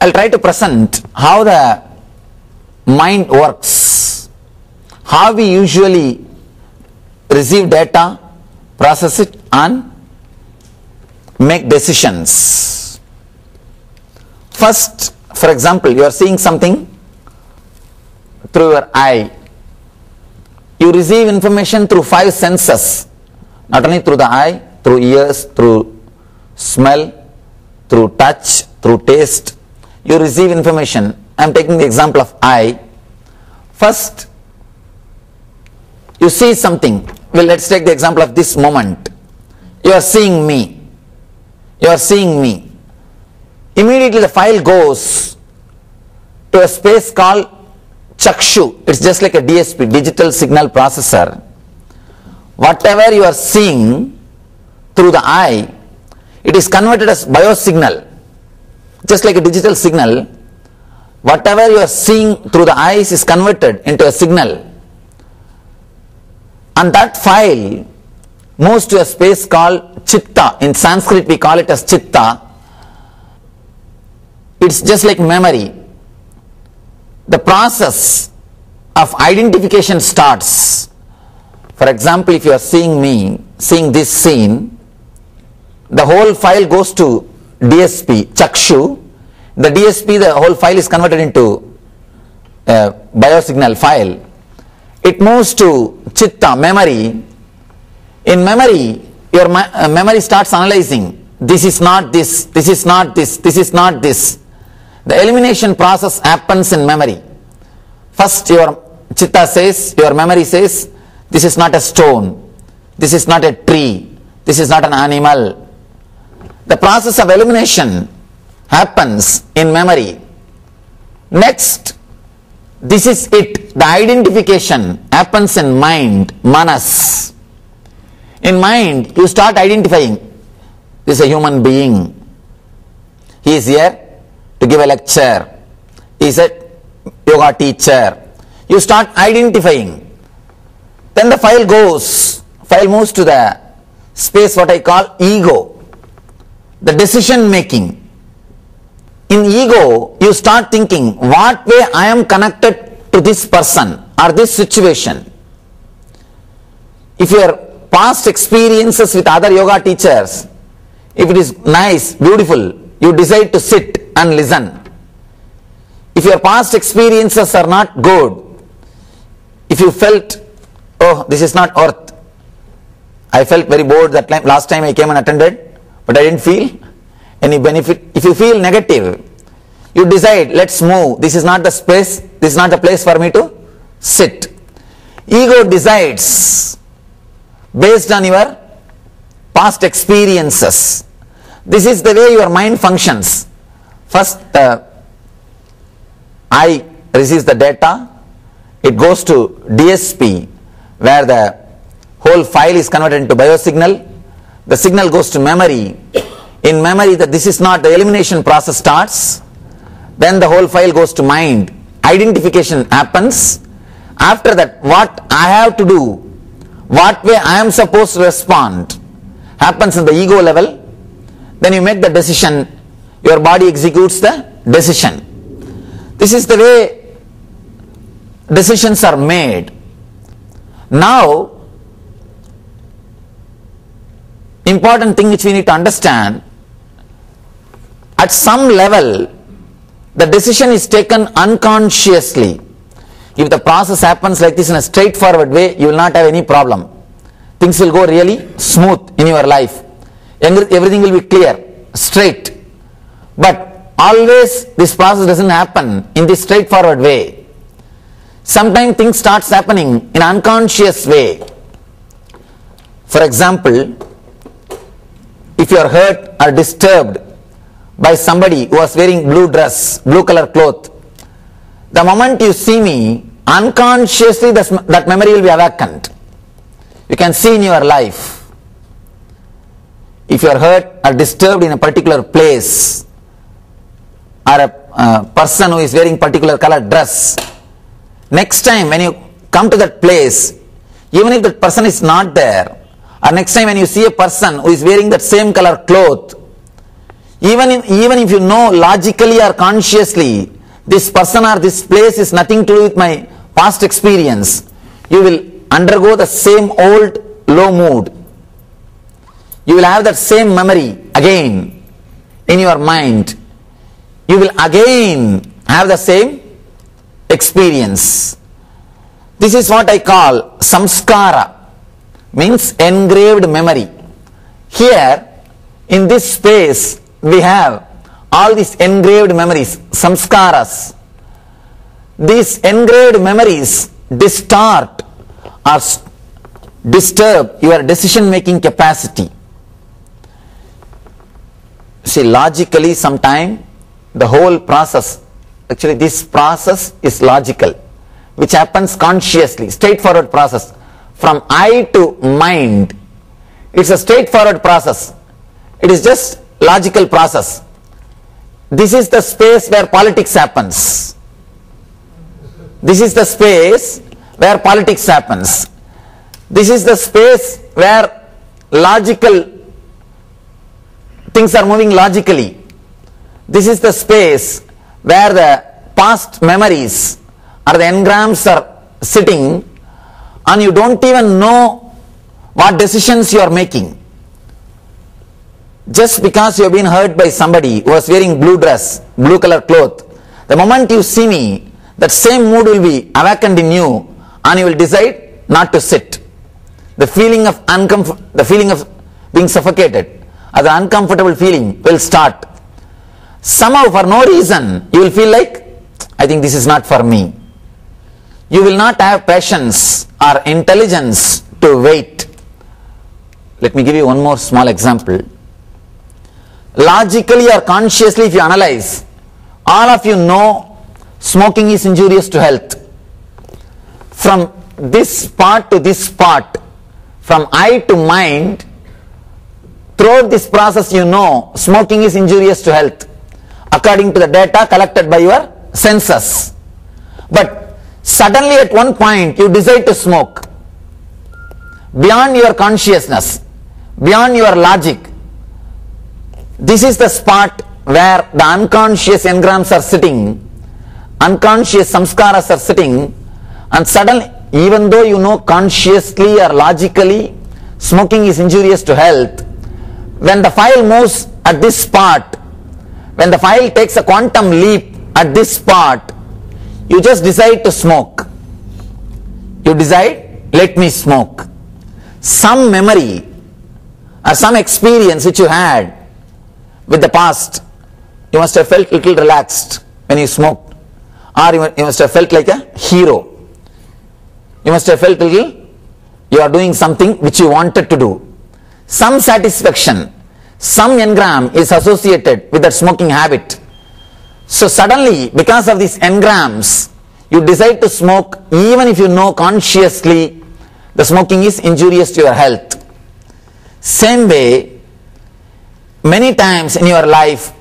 I'll try to present how the mind works, how we usually receive data, process it, and make decisions. First, for example, you are seeing something through your eye. You receive information through five senses, not only through the eye, through ears, through smell, through touch, through taste. You receive information. I am taking the example of eye. First, you see something. Well, let's take the example of this moment. You are seeing me. You are seeing me. Immediately the file goes to a space called Chakshu. It's just like a DSP, digital signal processor. Whatever you are seeing through the eye, it is converted as biosignal. Just like a digital signal, whatever you are seeing through the eyes is converted into a signal. And that file moves to a space called chitta. In Sanskrit, we call it as chitta. It's just like memory. The process of identification starts. For example, if you are seeing me, seeing this scene, the whole file goes to DSP, Chakshu. The DSP, the whole file is converted into a biosignal file. It moves to chitta, memory. In memory, your uh, memory starts analyzing. This is not this, this is not this, this is not this. The elimination process happens in memory. First, your chitta says, your memory says, this is not a stone, this is not a tree, this is not an animal. The process of elimination happens in memory. Next, this is it. The identification happens in mind, manas. In mind, you start identifying this is a human being. He is here to give a lecture. He is a yoga teacher. You start identifying. Then the file goes, file moves to the space what I call ego, the decision making. In ego, you start thinking, what way I am connected to this person or this situation. If your past experiences with other yoga teachers, if it is nice, beautiful, you decide to sit and listen. If your past experiences are not good, if you felt, oh, this is not worth, I felt very bored that time, last time I came and attended, but eye didn't feel any benefit. If you feel negative, you decide, let's move. This is not the space, this is not the place for me to sit. Ego decides based on your past experiences. This is the way your mind functions. First, uh, I receives the data, it goes to DSP where the whole file is converted into biosignal. The signal goes to memory. In memory, that this is not the elimination process starts. Then the whole file goes to mind. Identification happens. After that, what I have to do, what way I am supposed to respond, happens in the ego level. Then you make the decision. Your body executes the decision. This is the way decisions are made. Now, important thing which we need to understand at some level the decision is taken unconsciously. If the process happens like this in a straightforward way you will not have any problem. Things will go really smooth in your life. Everything will be clear straight. But always this process doesn't happen in this straightforward way. Sometimes things starts happening in unconscious way. For example if you are hurt or disturbed by somebody who was wearing blue dress, blue color cloth, the moment you see me, unconsciously that memory will be awakened. You can see in your life. If you are hurt or disturbed in a particular place, or a uh, person who is wearing particular color dress, next time when you come to that place, even if that person is not there, or next time when you see a person who is wearing that same color cloth, Even, even if you know logically or consciously, this person or this place is nothing to do with my past experience, you will undergo the same old low mood. You will have that same memory again in your mind. You will again have the same experience. This is what I call samskara, means engraved memory. Here, in this space, we have all these engraved memories, samskaras. These engraved memories distort or disturb your decision making capacity. See, logically, sometime the whole process, actually, this process is logical, which happens consciously, straightforward process. From eye to mind, it's a straightforward process. It is just logical process. This is the space where politics happens. This is the space where politics happens. This is the space where logical things are moving logically. This is the space where the past memories or the engrams are sitting and you don't even know what decisions you are making. Just because you have been hurt by somebody who was wearing blue dress, blue color cloth, the moment you see me, that same mood will be awakened in you and you will decide not to sit. The feeling of uncomfort, the feeling of being suffocated, or the uncomfortable feeling will start. Somehow for no reason, you will feel like, I think this is not for me. You will not have patience or intelligence to wait. Let me give you one more small example. Logically or consciously, if you analyze, all of you know smoking is injurious to health. From this part to this part, from eye to mind, throughout this process, you know smoking is injurious to health according to the data collected by your senses. But suddenly, at one point, you decide to smoke beyond your consciousness, beyond your logic. This is the spot where the unconscious engrams are sitting, unconscious samskaras are sitting, and suddenly, even though you know consciously or logically smoking is injurious to health, when the file moves at this spot, when the file takes a quantum leap at this spot, you just decide to smoke. You decide, let me smoke. Some memory or some experience which you had with the past, you must have felt little relaxed when you smoked, or you, must have felt like a hero. You must have felt little you are doing something which you wanted to do. Some satisfaction, some engram is associated with that smoking habit. So suddenly, because of these engrams, you decide to smoke even if you know consciously the smoking is injurious to your health. Same way, many times in your life,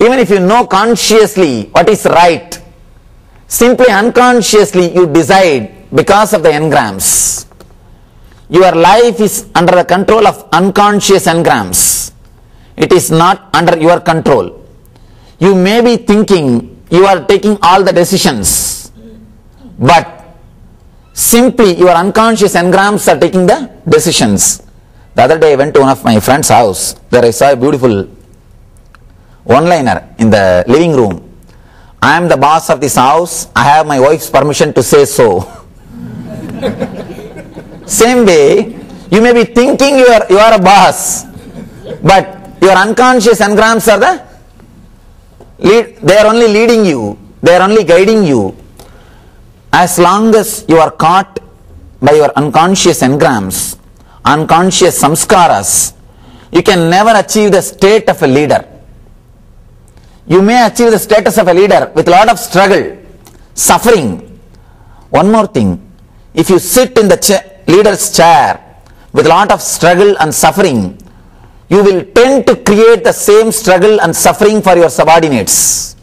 even if you know consciously what is right, simply unconsciously you decide because of the engrams. Your life is under the control of unconscious engrams. It is not under your control. You may be thinking you are taking all the decisions, but simply your unconscious engrams are taking the decisions. The other day I went to one of my friend's house. There I saw a beautiful one-liner in the living room. I am the boss of this house. I have my wife's permission to say so. Same way, you may be thinking you are you are a boss, but your unconscious engrams are the they are only leading you, they are only guiding you. As long as you are caught by your unconscious engrams, unconscious samskaras, you can never achieve the state of a leader. You may achieve the status of a leader with a lot of struggle, suffering. One more thing, if you sit in the cha- leader's chair with a lot of struggle and suffering, you will tend to create the same struggle and suffering for your subordinates.